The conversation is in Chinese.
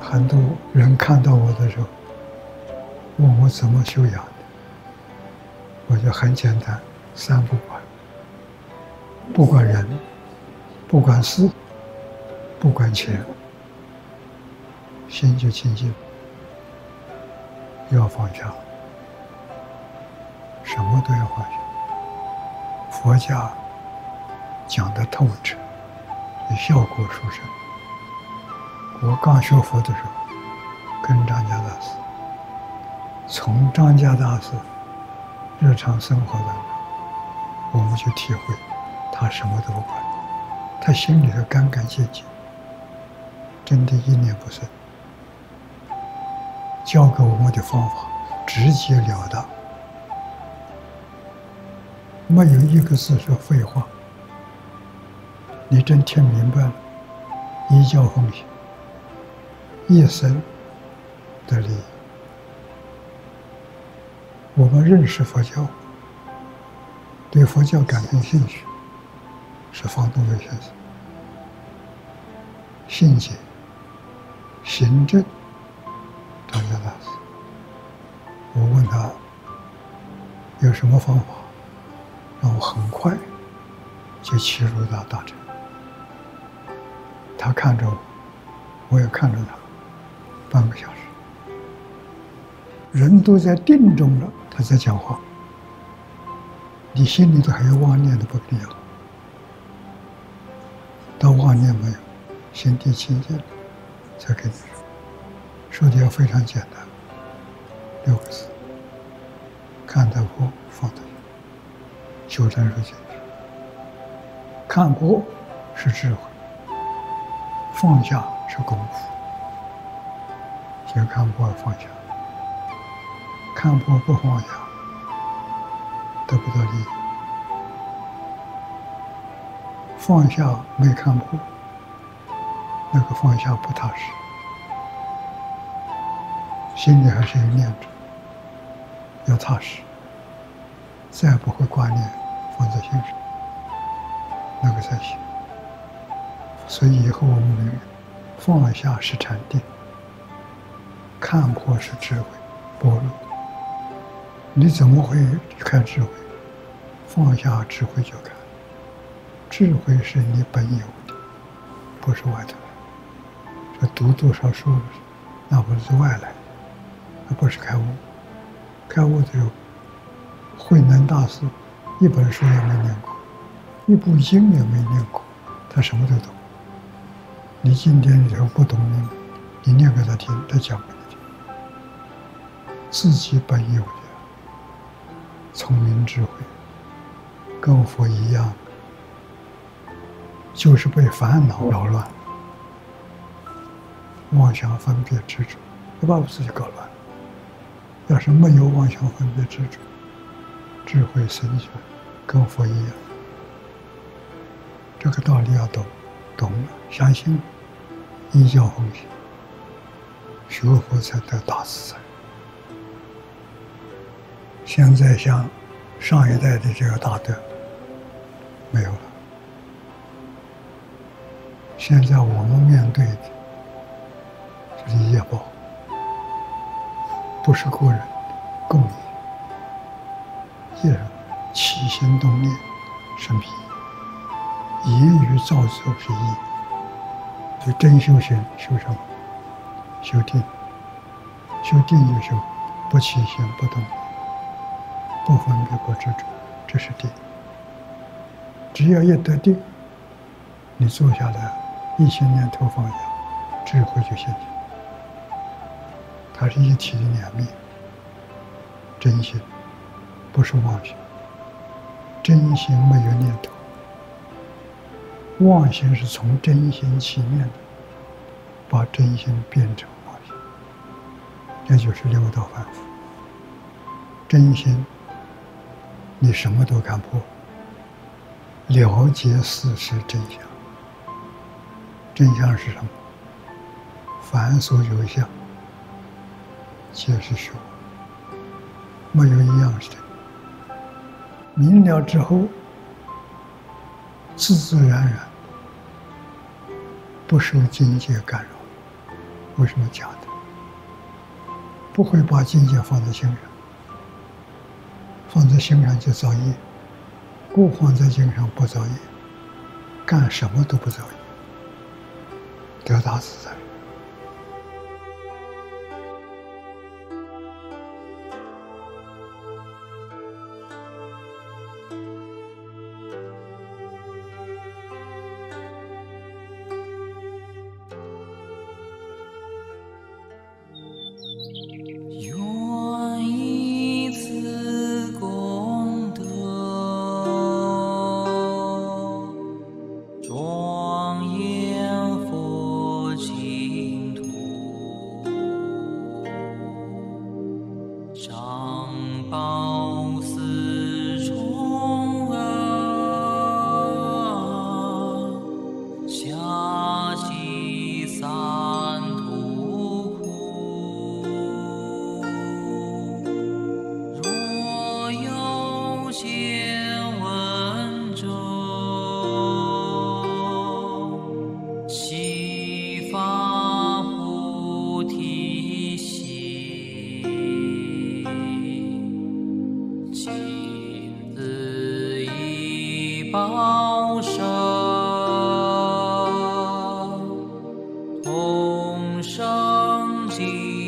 很多人看到我的时候，问我怎么修养的，我就很简单，三不管：不管人，不管事，不管钱，心就清净。要放下，什么都要放下。佛家讲的透彻，效果殊胜。我刚学佛的时候，跟张家大师，从张家大师日常生活当中，我们就体会，他什么都不管，他心里头干干净净，真的一念不生。教给我们的方法直截了当，没有一个字说废话。你真听明白了，一教奉行。一生的利益，我们认识佛教，对佛教感兴趣，是方东伟先生。信解、行正，张家大师。我问他有什么方法，让我很快就切入到大乘。他看着我，我也看着他。半个小时，人都在定中了，他在讲话，你心里头还有妄念的不必要，到妄念没有，心地清净，才跟你说，的要非常简单，六个字：看得破，放得下，修真如见看破是智慧，放下是功夫。先看破放下，看破不放下，得不到利益；放下没看破，那个放下不踏实，心里还是有念着，要踏实，再不会挂念放在心上，那个才行。所以以后我们放下是禅定。看破是智慧，般若。你怎么会看智慧？放下智慧就看。智慧是你本有的，不是外头的。这读多少书，那不是外来，那不是开悟。开悟的时候，慧能大师一本书也没念过，一部经也没念过，他什么都懂。你今天里头不懂的，你念给他听，他讲给你听。自己本有的聪明智慧，跟佛一样，就是被烦恼扰乱，妄想分别执着，就把我自己搞乱。要是没有妄想分别执着，智慧生起来，跟佛一样。这个道理要懂，懂了，相信，依教奉行，学佛才得大自在。现在像上一代的这个大德没有了，现在我们面对的是业报，不是个人共业，业起心动念生彼，言语造作是意，就真修行修什么？修定，修定就修不起心不动念。不分别不执着，这是定。只要一得定，你坐下来，一心念头放下，智慧就现前。它是一体的两面，真心不是妄想，真心没有念头，妄心是从真心起念的，把真心变成妄心，这就是六道反复。真心。你什么都看破，了解事实真相。真相是什么？凡所有相，皆是虚，没有一样是真。明了之后，自自然然，不受境界干扰。为什么假的？不会把境界放在心上，放在心上就造业；不放在心上不造业，干什么都不造业，得大自在。报上同生尽。